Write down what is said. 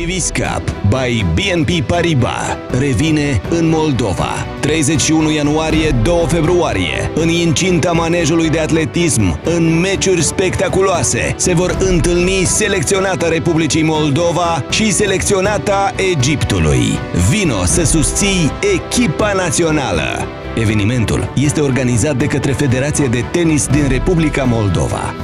Davis Cup by BNP Paribas revine în Moldova. 31 ianuarie, 2 februarie, în incinta manejului de atletism, în meciuri spectaculoase, se vor întâlni selecționata Republicii Moldova și selecționata Egiptului. Vino să susții echipa națională! Evenimentul este organizat de către Federația de Tenis din Republica Moldova.